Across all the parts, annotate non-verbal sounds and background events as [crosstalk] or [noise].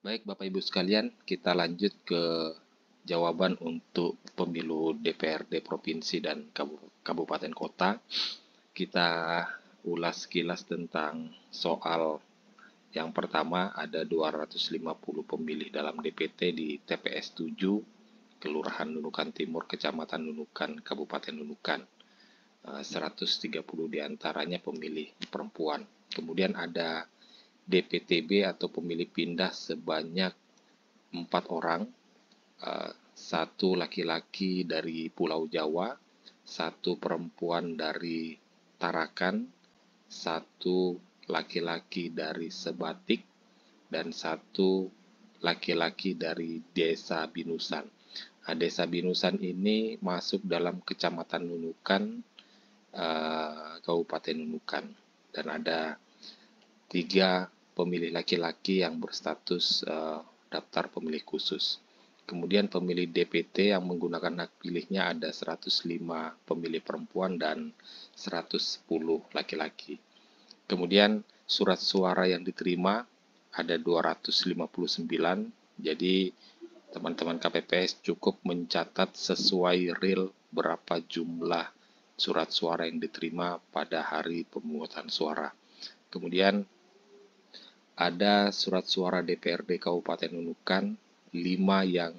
Baik, Bapak Ibu sekalian, kita lanjut ke jawaban untuk pemilu DPRD provinsi dan kabupaten kota. Kita ulas sekilas tentang soal yang pertama ada 250 pemilih dalam DPT di TPS 7 Kelurahan Nunukan Timur, Kecamatan Nunukan, Kabupaten Nunukan. 130 eh, di antaranya pemilih perempuan. Kemudian ada DPTB atau pemilih pindah sebanyak empat orang, uh, satu laki-laki dari Pulau Jawa, satu perempuan dari Tarakan, satu laki-laki dari Sebatik, dan satu laki-laki dari Desa Binusan. Nah, Desa Binusan ini masuk dalam Kecamatan Nunukan, uh, Kabupaten Nunukan, dan ada tiga pemilih laki-laki yang berstatus uh, daftar pemilih khusus. Kemudian pemilih DPT yang menggunakan hak pilihnya ada 105 pemilih perempuan dan 110 laki-laki. Kemudian surat suara yang diterima ada 259. Jadi teman-teman KPPS cukup mencatat sesuai real berapa jumlah surat suara yang diterima pada hari pemungutan suara. Kemudian ada surat suara DPRD Kabupaten Nunukan, 5 yang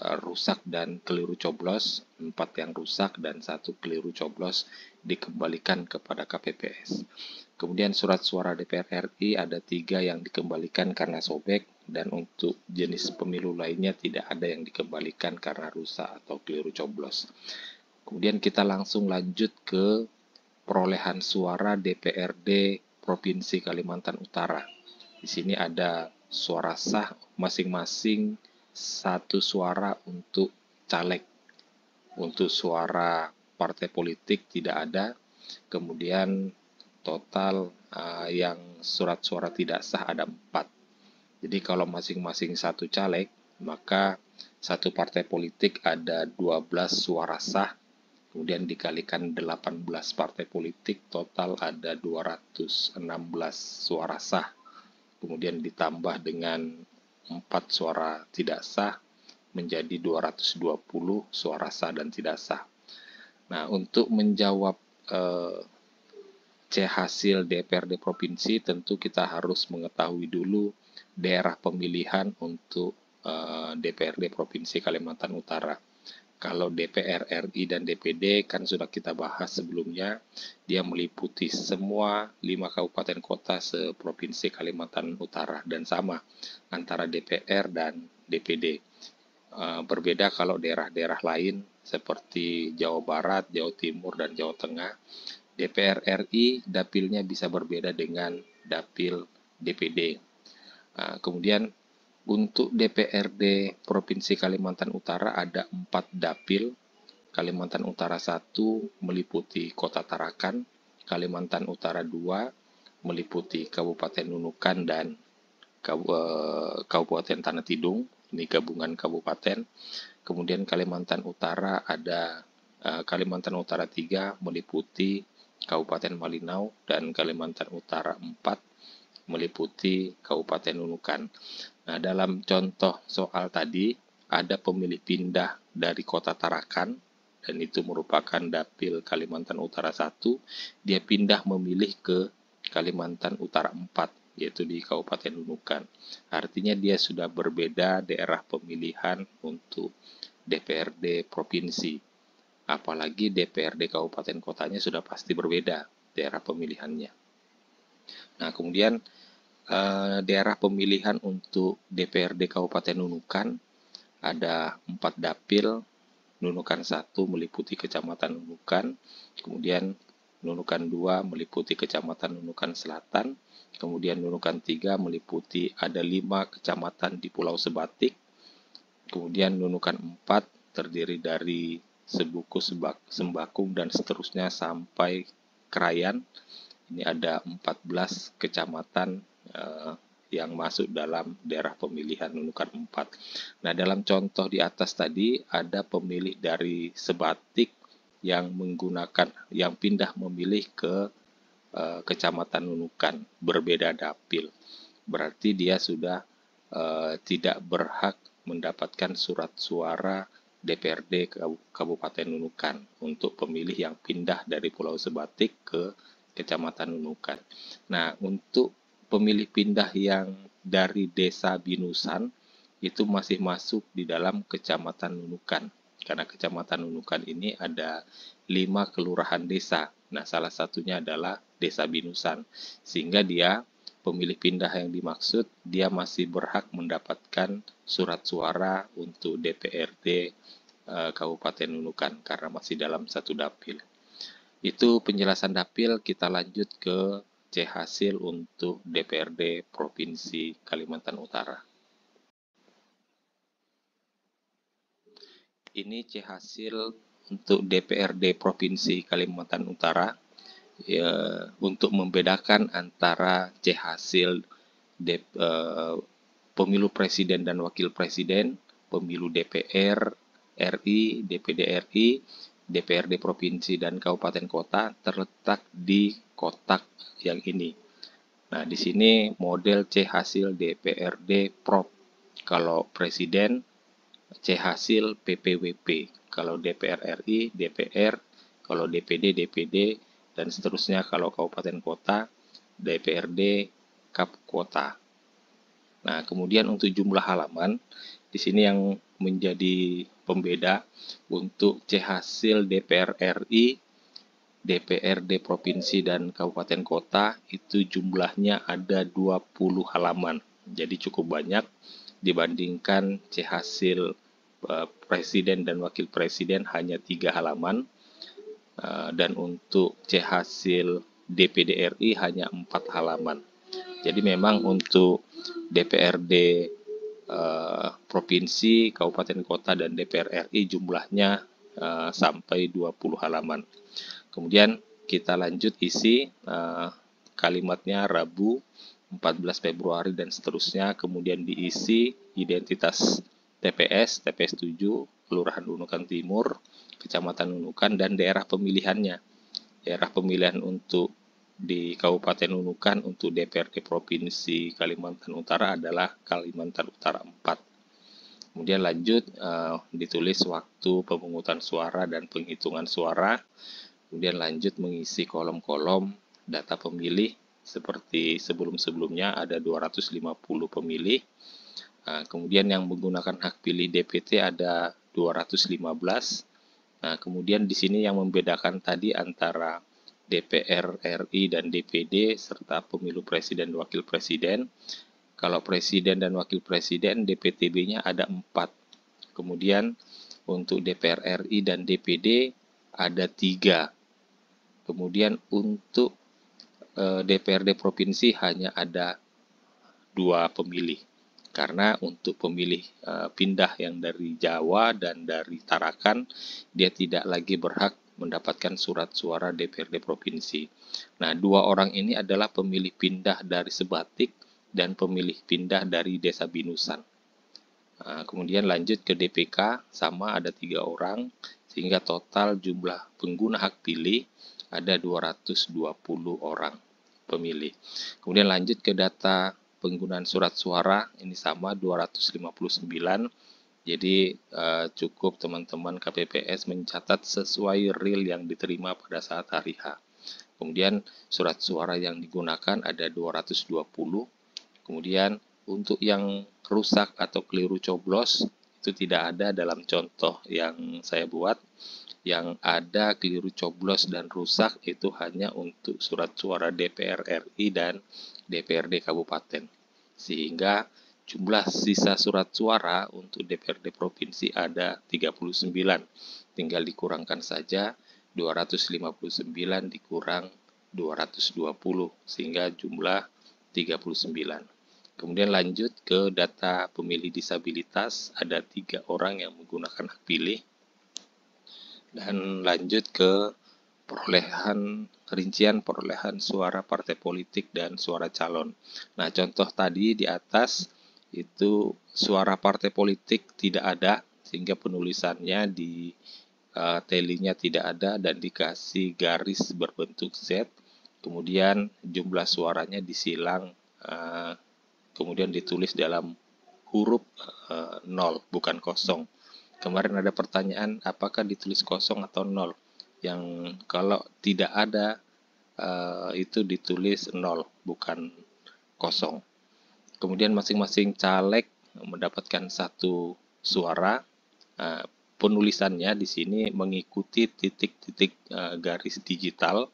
uh, rusak dan keliru coblos, 4 yang rusak dan satu keliru coblos dikembalikan kepada KPPS. Kemudian surat suara DPR RI ada tiga yang dikembalikan karena sobek dan untuk jenis pemilu lainnya tidak ada yang dikembalikan karena rusak atau keliru coblos. Kemudian kita langsung lanjut ke perolehan suara DPRD Provinsi Kalimantan Utara. Di sini ada suara sah masing-masing satu suara untuk caleg. Untuk suara partai politik tidak ada. Kemudian total uh, yang surat suara tidak sah ada empat. Jadi kalau masing-masing satu caleg, maka satu partai politik ada 12 suara sah, kemudian dikalikan 18 partai politik, total ada 216 suara sah kemudian ditambah dengan empat suara tidak sah menjadi 220 suara sah dan tidak sah. Nah, untuk menjawab eh, C hasil DPRD provinsi tentu kita harus mengetahui dulu daerah pemilihan untuk eh, DPRD provinsi Kalimantan Utara. Kalau DPR RI dan DPD kan sudah kita bahas sebelumnya, dia meliputi semua lima kabupaten kota seprovinsi Kalimantan Utara dan sama antara DPR dan DPD. Eh, berbeda kalau daerah-daerah lain seperti Jawa Barat, Jawa Timur, dan Jawa Tengah. DPR RI dapilnya bisa berbeda dengan dapil DPD. Eh, kemudian untuk DPRD Provinsi Kalimantan Utara ada empat dapil. Kalimantan Utara 1 meliputi Kota Tarakan, Kalimantan Utara 2 meliputi Kabupaten Nunukan dan eh, Kabupaten Tanah Tidung, ini gabungan kabupaten. Kemudian Kalimantan Utara ada eh, Kalimantan Utara 3 meliputi Kabupaten Malinau dan Kalimantan Utara 4 meliputi Kabupaten Nunukan. Nah, dalam contoh soal tadi, ada pemilih pindah dari kota Tarakan, dan itu merupakan dapil Kalimantan Utara 1, dia pindah memilih ke Kalimantan Utara 4, yaitu di Kabupaten Nunukan. Artinya dia sudah berbeda daerah pemilihan untuk DPRD provinsi. Apalagi DPRD kabupaten kotanya sudah pasti berbeda daerah pemilihannya. Nah, kemudian uh, daerah pemilihan untuk DPRD Kabupaten Nunukan ada empat dapil Nunukan 1 meliputi Kecamatan Nunukan, kemudian Nunukan 2 meliputi Kecamatan Nunukan Selatan, kemudian Nunukan 3 meliputi ada lima kecamatan di Pulau Sebatik, kemudian Nunukan 4 terdiri dari Sebuku, Sembakung, dan seterusnya sampai Krayan. Ini ada 14 kecamatan uh, yang masuk dalam daerah pemilihan Nunukan 4. Nah, dalam contoh di atas tadi ada pemilih dari Sebatik yang menggunakan yang pindah memilih ke uh, Kecamatan Nunukan, berbeda dapil. Berarti dia sudah uh, tidak berhak mendapatkan surat suara DPRD Kabupaten Nunukan untuk pemilih yang pindah dari Pulau Sebatik ke Kecamatan Nunukan. Nah, untuk pemilih pindah yang dari Desa Binusan itu masih masuk di dalam Kecamatan Nunukan. Karena Kecamatan Nunukan ini ada lima kelurahan desa. Nah, salah satunya adalah Desa Binusan. Sehingga dia pemilih pindah yang dimaksud dia masih berhak mendapatkan surat suara untuk DPRD eh, Kabupaten Nunukan karena masih dalam satu dapil. Itu penjelasan dapil, kita lanjut ke C hasil untuk DPRD Provinsi Kalimantan Utara. Ini C hasil untuk DPRD Provinsi Kalimantan Utara ya, untuk membedakan antara C hasil de, uh, pemilu presiden dan wakil presiden, pemilu DPR RI, DPD RI, DPRD provinsi dan kabupaten kota terletak di kotak yang ini. Nah, di sini model C hasil DPRD Prop. Kalau presiden C hasil PPWP. Kalau DPR RI, DPR, kalau DPD, DPD, dan seterusnya kalau kabupaten kota, DPRD, Kap Kota. Nah, kemudian untuk jumlah halaman, di sini yang menjadi pembeda untuk C hasil DPR RI, DPRD provinsi dan kabupaten kota itu jumlahnya ada 20 halaman. Jadi cukup banyak dibandingkan C hasil eh, presiden dan wakil presiden hanya tiga halaman Eh, dan untuk C hasil DPD RI hanya empat halaman. Jadi memang untuk DPRD eh, provinsi, kabupaten kota dan DPR RI jumlahnya eh, sampai 20 halaman. Kemudian kita lanjut isi eh, kalimatnya Rabu 14 Februari dan seterusnya kemudian diisi identitas TPS, TPS 7, Kelurahan Nunukan Timur, Kecamatan Nunukan dan daerah pemilihannya. Daerah pemilihan untuk di Kabupaten Nunukan untuk DPRD Provinsi Kalimantan Utara adalah Kalimantan Utara 4. Kemudian lanjut uh, ditulis waktu pemungutan suara dan penghitungan suara. Kemudian lanjut mengisi kolom-kolom data pemilih seperti sebelum-sebelumnya ada 250 pemilih. Nah, kemudian yang menggunakan hak pilih DPT ada 215 Nah, kemudian di sini yang membedakan tadi antara DPR RI dan DPD serta pemilu presiden dan wakil presiden. Kalau presiden dan wakil presiden DPTB-nya ada empat. Kemudian untuk DPR RI dan DPD ada tiga. Kemudian untuk eh, DPRD provinsi hanya ada dua pemilih karena untuk pemilih uh, pindah yang dari Jawa dan dari Tarakan dia tidak lagi berhak mendapatkan surat suara DPRD provinsi. Nah, dua orang ini adalah pemilih pindah dari Sebatik dan pemilih pindah dari Desa Binusan. Nah, kemudian lanjut ke DPK sama ada tiga orang sehingga total jumlah pengguna hak pilih ada 220 orang pemilih. Kemudian lanjut ke data penggunaan surat suara ini sama 259 jadi uh, cukup teman-teman KPPS mencatat sesuai real yang diterima pada saat hari H. Kemudian surat suara yang digunakan ada 220. Kemudian untuk yang rusak atau keliru coblos itu tidak ada dalam contoh yang saya buat. Yang ada keliru coblos dan rusak itu hanya untuk surat suara DPR RI dan DPRD Kabupaten. Sehingga jumlah sisa surat suara untuk DPRD Provinsi ada 39. Tinggal dikurangkan saja 259 dikurang 220 sehingga jumlah 39. Kemudian lanjut ke data pemilih disabilitas, ada tiga orang yang menggunakan hak pilih. Dan lanjut ke perolehan rincian perolehan suara partai politik dan suara calon. Nah, contoh tadi di atas itu suara partai politik tidak ada sehingga penulisannya di uh, telinya tidak ada dan dikasih garis berbentuk Z. Kemudian jumlah suaranya disilang uh, kemudian ditulis dalam huruf uh, nol bukan kosong. Kemarin ada pertanyaan apakah ditulis kosong atau nol. Yang kalau tidak ada uh, itu ditulis nol bukan kosong. Kemudian masing-masing caleg mendapatkan satu suara. Uh, penulisannya di sini mengikuti titik-titik uh, garis digital.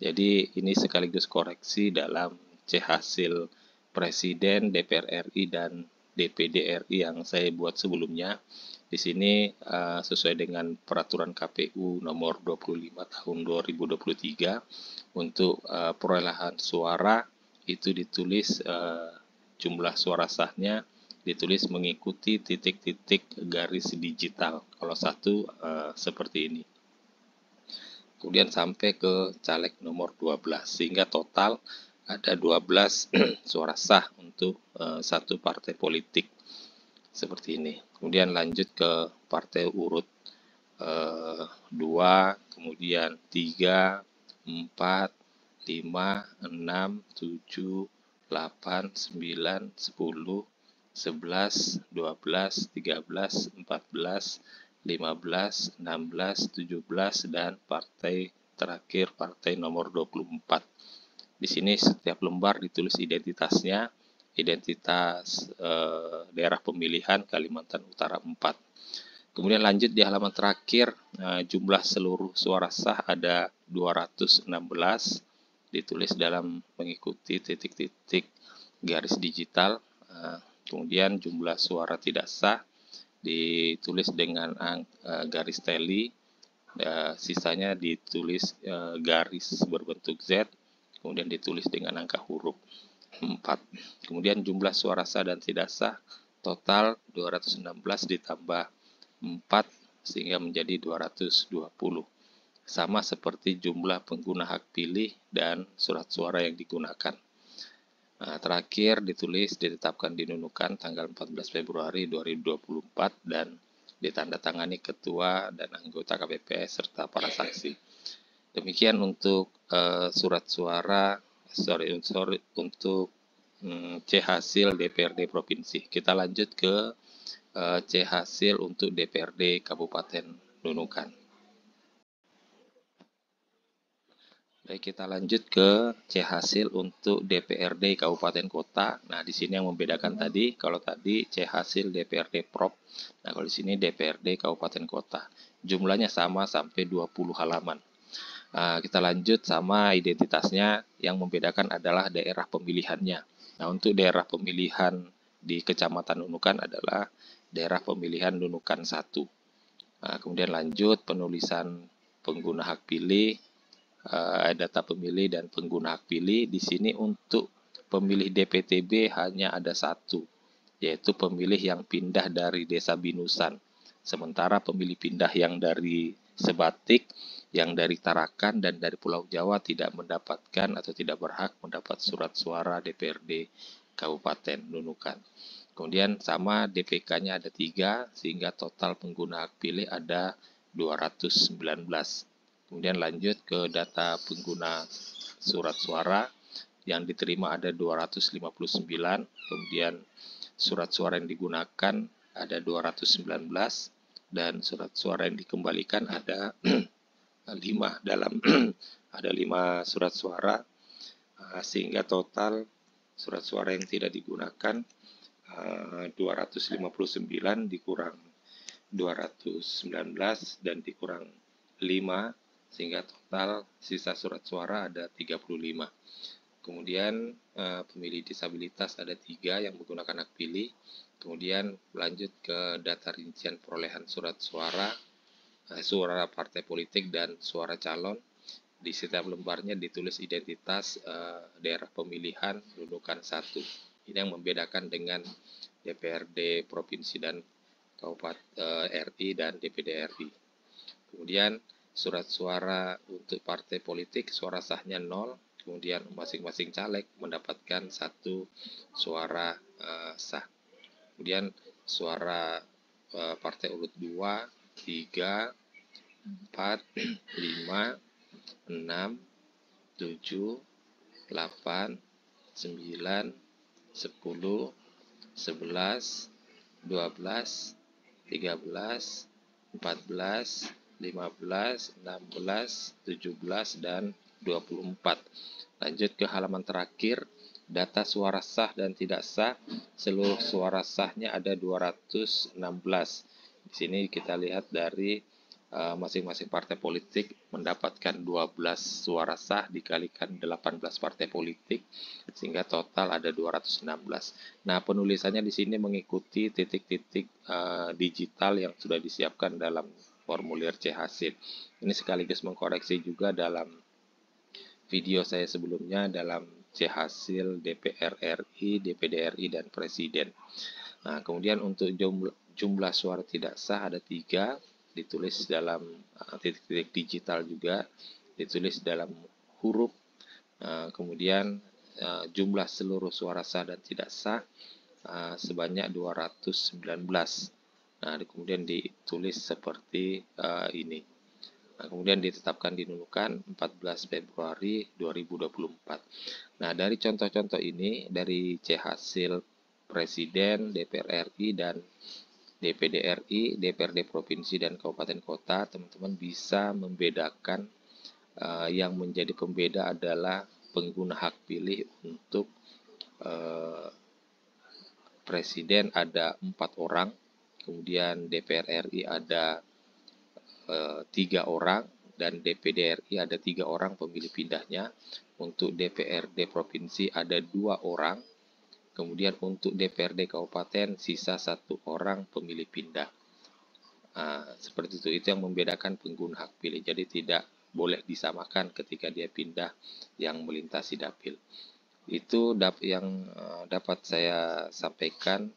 Jadi ini sekaligus koreksi dalam C hasil Presiden, DPR RI, dan DPD RI yang saya buat sebelumnya. Di sini uh, sesuai dengan peraturan KPU nomor 25 tahun 2023 untuk uh, perolehan suara itu ditulis jumlah suara sahnya ditulis mengikuti titik-titik garis digital. Kalau satu uh, seperti ini. Kemudian sampai ke caleg nomor 12 sehingga total ada 12 [clears throat] suara sah untuk uh, satu partai politik seperti ini. Kemudian lanjut ke partai urut uh, 2, kemudian 3, 4, 5, 6, 7, 8, 9, 10, 11, 12, 13, 14, 15, 16, 17, dan partai terakhir partai nomor 24. Di sini setiap lembar ditulis identitasnya, identitas eh, daerah pemilihan Kalimantan Utara 4. Kemudian lanjut di halaman terakhir, eh, jumlah seluruh suara sah ada 216, ditulis dalam mengikuti titik-titik garis digital. Eh, kemudian jumlah suara tidak sah ditulis dengan eh, garis teli, eh, sisanya ditulis garis berbentuk Z kemudian ditulis dengan angka huruf 4. Kemudian jumlah suara sah dan tidak sah total 216 ditambah 4 sehingga menjadi 220. Sama seperti jumlah pengguna hak pilih dan surat suara yang digunakan. Nah, terakhir ditulis ditetapkan di Nunukan tanggal 14 Februari 2024 dan ditandatangani ketua dan anggota KPPS serta para saksi. Demikian untuk uh, surat suara, sorry, sorry untuk um, C hasil DPRD provinsi. Kita lanjut ke uh, C hasil untuk DPRD Kabupaten Nunukan. Baik, kita lanjut ke C hasil untuk DPRD Kabupaten Kota. Nah, di sini yang membedakan tadi, kalau tadi C hasil DPRD Prop. Nah, kalau di sini DPRD Kabupaten Kota. Jumlahnya sama sampai 20 halaman. Nah, kita lanjut sama identitasnya yang membedakan adalah daerah pemilihannya. Nah, untuk daerah pemilihan di Kecamatan Nunukan adalah daerah pemilihan Nunukan 1. Nah, kemudian lanjut penulisan pengguna hak pilih, uh, data pemilih dan pengguna hak pilih. Di sini untuk pemilih DPTB hanya ada satu, yaitu pemilih yang pindah dari desa Binusan. Sementara pemilih pindah yang dari Sebatik yang dari Tarakan dan dari Pulau Jawa tidak mendapatkan atau tidak berhak mendapat surat suara DPRD Kabupaten Nunukan. Kemudian sama DPK-nya ada tiga sehingga total pengguna hak pilih ada 219. Kemudian lanjut ke data pengguna surat suara yang diterima ada 259. Kemudian surat suara yang digunakan ada 219 dan surat suara yang dikembalikan ada [clears throat] lima dalam [clears throat] ada lima surat suara uh, sehingga total surat suara yang tidak digunakan uh, 259 dikurang 219 dan dikurang 5 sehingga total sisa surat suara ada 35. Kemudian uh, pemilih disabilitas ada tiga yang menggunakan hak pilih. Kemudian lanjut ke data rincian perolehan surat suara Eh, suara partai politik dan suara calon. Di setiap lembarnya ditulis identitas uh, daerah pemilihan dudukan satu. Ini yang membedakan dengan DPRD provinsi dan kabupaten eh, RI dan DPD RI. Kemudian surat suara untuk partai politik suara sahnya nol. Kemudian masing-masing caleg mendapatkan satu suara uh, sah. Kemudian suara uh, partai urut 2, 3, 4, 5, 6, 7, 8, 9, 10, 11, 11, 12, 13, 14, 15, 16, 17, dan 24. Lanjut ke halaman terakhir, data suara sah dan tidak sah. Seluruh suara sahnya ada 216. Di sini kita lihat dari Eh, masing-masing partai politik mendapatkan 12 suara sah dikalikan 18 partai politik sehingga total ada 216. Nah, penulisannya di sini mengikuti titik-titik uh, digital yang sudah disiapkan dalam formulir C hasil. Ini sekaligus mengkoreksi juga dalam video saya sebelumnya dalam C hasil DPR RI, DPD RI, dan Presiden. Nah, kemudian untuk jumlah, jumlah suara tidak sah ada tiga, ditulis dalam uh, titik-titik digital juga, ditulis dalam huruf, uh, kemudian uh, jumlah seluruh suara sah dan tidak sah sebanyak 219. Nah, kemudian ditulis seperti ini. Nah, kemudian ditetapkan dinunukan 14 Februari 2024. Nah, dari contoh-contoh ini, dari C hasil Presiden, DPR RI, dan DPD RI, DPRD provinsi dan kabupaten kota, teman-teman bisa membedakan uh, yang menjadi pembeda adalah pengguna hak pilih untuk uh, presiden ada empat orang, kemudian DPR RI ada uh, tiga orang, dan DPD RI ada tiga orang pemilih pindahnya. Untuk DPRD provinsi ada dua orang, Kemudian untuk DPRD kabupaten sisa satu orang pemilih pindah. Nah, seperti itu itu yang membedakan pengguna hak pilih. Jadi tidak boleh disamakan ketika dia pindah yang melintasi dapil. Itu yang uh, dapat saya sampaikan.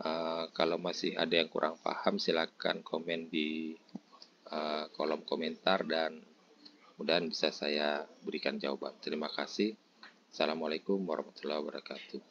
Uh, kalau masih ada yang kurang paham silakan komen di uh, kolom komentar dan mudah bisa saya berikan jawaban. Terima kasih. Assalamualaikum warahmatullahi wabarakatuh.